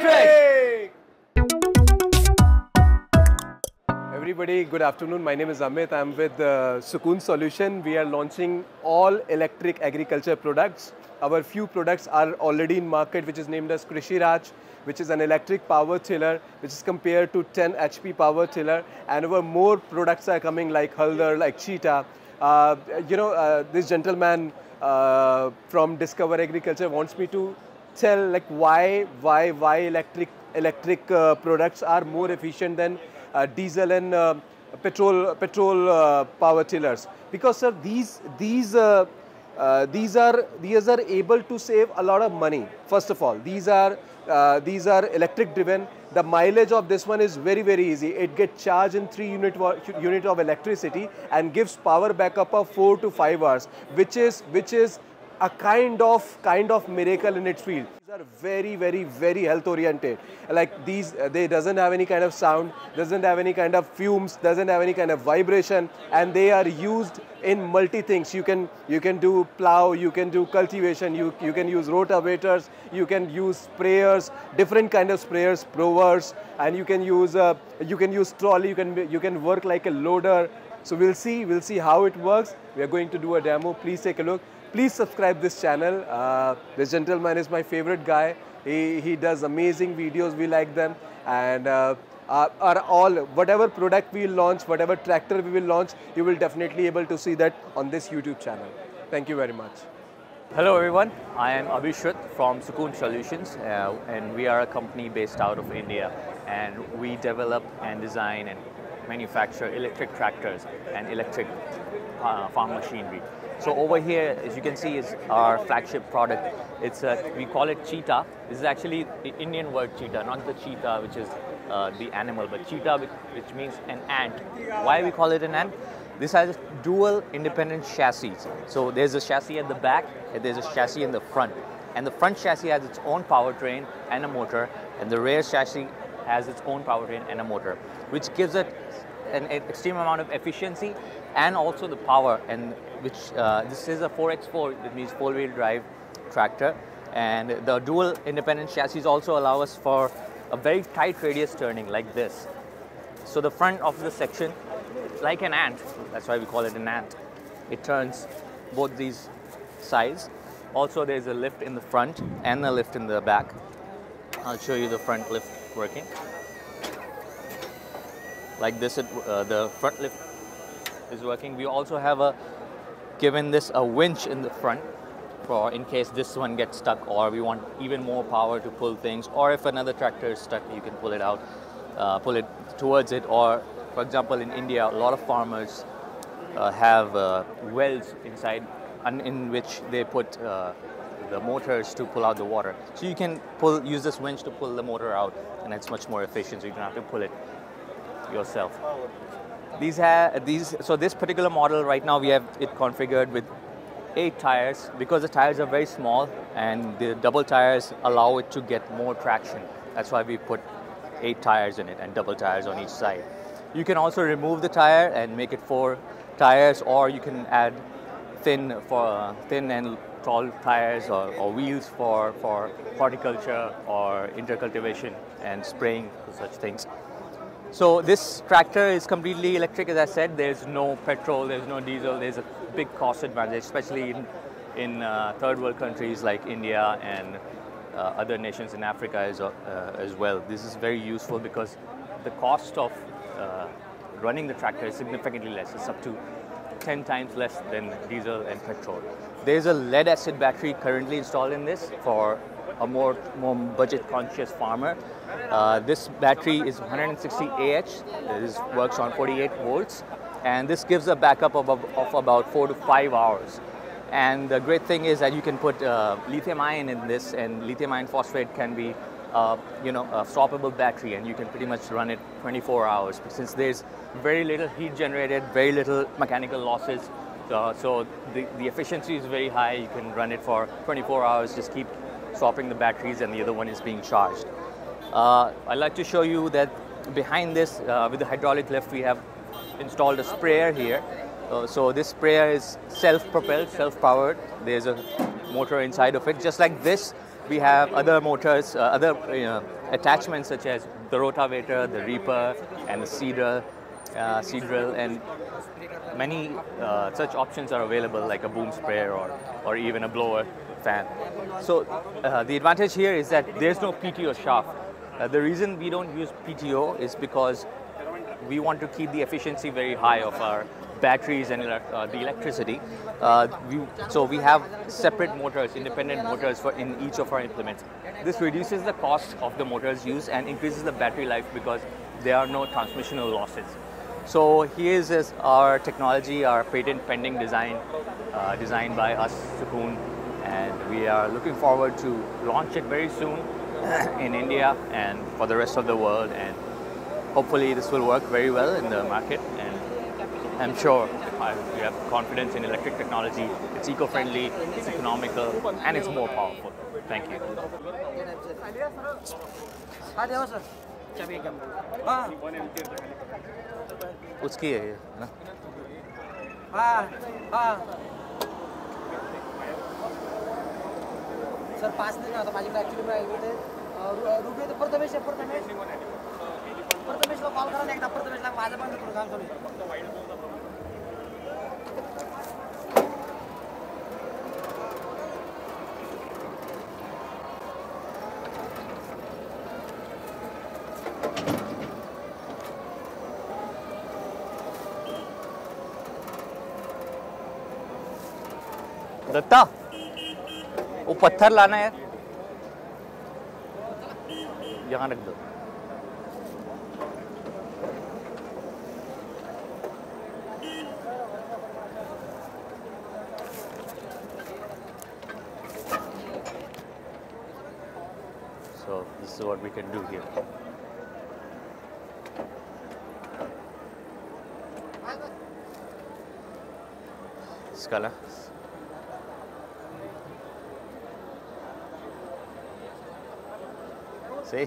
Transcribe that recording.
Electric. Everybody, good afternoon. My name is Amit. I'm with uh, Sukoon Solution. We are launching all electric agriculture products. Our few products are already in market, which is named as Krishi Raj, which is an electric power tiller, which is compared to 10 HP power tiller. And our more products are coming like Haldar, like Cheetah. Uh, you know, uh, this gentleman uh, from Discover Agriculture wants me to tell like why, why, why electric electric uh, products are more efficient than uh, diesel and uh, petrol petrol uh, power tillers? Because sir these these uh, uh, these are these are able to save a lot of money first of all. These are these are electric driven. The mileage of this one is very very easy. It gets charged in 3 unit unit of electricity and gives power backup of 4 to 5 hours which is which is a kind of kind of miracle in its field. These are very very very health oriented. Like these, uh, they doesn't have any kind of sound, doesn't have any kind of fumes, doesn't have any kind of vibration, and they are used in multi things. You can you can do plow, you can do cultivation, you you can use rotavators, you can use sprayers, different kind of sprayers, provers, and you can use uh, you can use trolley, you can you can work like a loader. So we'll see, we'll see how it works. We are going to do a demo. Please take a look. Please subscribe this channel. Uh, this gentleman is my favorite guy. He, he does amazing videos. We like them. And uh, are, are all, whatever product we launch, whatever tractor we will launch, you will definitely able to see that on this YouTube channel. Thank you very much. Hello everyone, I am Abhishrit from Sukoon Solutions uh, and we are a company based out of India and we develop and design and manufacture electric tractors and electric uh, farm machinery. So over here, as you can see, is our flagship product. It's a, we call it cheetah. This is actually the Indian word cheetah, not the cheetah, which is uh, the animal, but cheetah, which, means an ant. Why we call it an ant? This has dual independent chassis. So there's a chassis at the back, and there's a chassis in the front. And the front chassis has its own powertrain and a motor, and the rear chassis has its own powertrain and a motor, which gives it an extreme amount of efficiency and also the power. And which uh, this is a 4x4, that means four-wheel drive tractor. And the dual independent chassis also allow us for a very tight radius turning like this. So the front of the section, like an ant, that's why we call it an ant. It turns both these sides. Also, there's a lift in the front and a lift in the back. I'll show you the front lift working. Like this, it, uh, the front lift is working. We also have a given this a winch in the front for in case this one gets stuck or we want even more power to pull things or if another tractor is stuck you can pull it out uh, pull it towards it or for example in India a lot of farmers uh, have uh, wells inside in which they put uh, the motors to pull out the water so you can pull use this winch to pull the motor out and it's much more efficient so you don't have to pull it yourself these have these. So this particular model right now we have it configured with eight tires because the tires are very small and the double tires allow it to get more traction. That's why we put eight tires in it and double tires on each side. You can also remove the tire and make it four tires, or you can add thin for uh, thin and tall tires or, or wheels for for horticulture or intercultivation and spraying such things. So this tractor is completely electric, as I said. There's no petrol, there's no diesel. There's a big cost advantage, especially in in uh, third world countries like India and uh, other nations in Africa as, uh, as well. This is very useful because the cost of uh, running the tractor is significantly less. It's up to 10 times less than diesel and petrol. There's a lead acid battery currently installed in this for a more, more budget conscious farmer. Uh, this battery is 160 Ah, this works on 48 volts, and this gives a backup of, of about four to five hours. And the great thing is that you can put uh, lithium ion in this, and lithium ion phosphate can be, uh, you know, a swappable battery, and you can pretty much run it 24 hours. Since there's very little heat generated, very little mechanical losses, uh, so the, the efficiency is very high. You can run it for 24 hours, just keep swapping the batteries, and the other one is being charged. Uh, I'd like to show you that behind this, uh, with the hydraulic lift, we have installed a sprayer here. Uh, so this sprayer is self-propelled, self-powered. There's a motor inside of it. Just like this, we have other motors, uh, other you know, attachments such as the rotavator, the reaper, and the seeder, uh, seed drill, and many uh, such options are available like a boom sprayer or, or even a blower fan. So uh, the advantage here is that there's no PTO shaft. Uh, the reason we don't use PTO is because we want to keep the efficiency very high of our batteries and uh, the electricity. Uh, we, so we have separate motors, independent motors for in each of our implements. This reduces the cost of the motors used and increases the battery life because there are no transmissional losses. So here is our technology, our patent pending design, uh, designed by us, Sukoon, and we are looking forward to launch it very soon in India and for the rest of the world. And hopefully this will work very well in the market. And I'm sure we have confidence in electric technology. It's eco-friendly, it's economical, and it's more powerful. Thank you. उसकी है ये ना sir, पाच नाही आता माझ्याकडे actually ते रुपये तर प्रथमेश। आहे प्रथमेश कॉल करा ना एकदा प्रथमेशला माझं पण थोडं काम चालू। दत्ता। वो पत्थर लाना है। यहाँ रख दो। So this is what we can do here इसका See?